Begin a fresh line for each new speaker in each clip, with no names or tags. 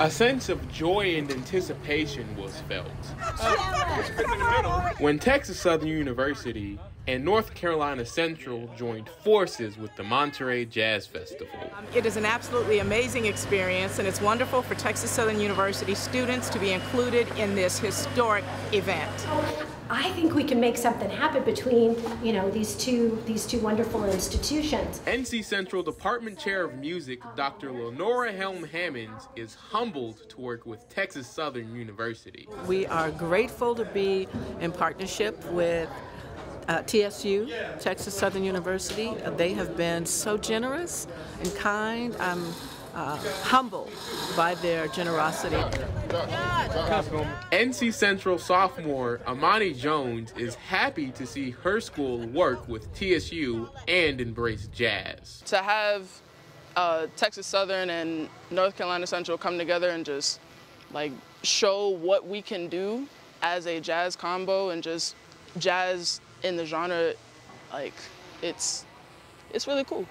A sense of joy and anticipation was felt. When Texas Southern University and North Carolina Central joined forces with the Monterey Jazz Festival.
It is an absolutely amazing experience, and it's wonderful for Texas Southern University students to be included in this historic event.
I think we can make something happen between, you know, these two these two wonderful institutions.
NC Central Department Chair of Music, Dr. Lenora Helm Hammonds, is humbled to work with Texas Southern University.
We are grateful to be in partnership with uh, TSU, Texas Southern University. Uh, they have been so generous and kind. I'm uh, humbled by their generosity.
NC Central sophomore Amani Jones is happy to see her school work with TSU and embrace jazz.
To have uh, Texas Southern and North Carolina Central come together and just like show what we can do as a jazz combo and just jazz in the genre, like it's it's really cool.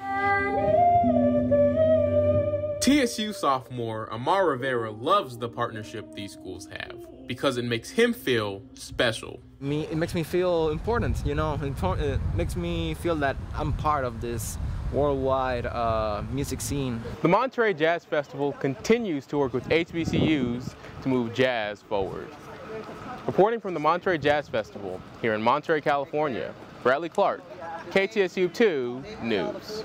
TSU sophomore Amar Rivera loves the partnership these schools have because it makes him feel special.
Me, it makes me feel important. You know, it makes me feel that I'm part of this worldwide uh, music scene.
The Monterey Jazz Festival continues to work with HBCUs to move jazz forward. Reporting from the Monterey Jazz Festival here in Monterey, California, Bradley Clark, KTSU 2 News.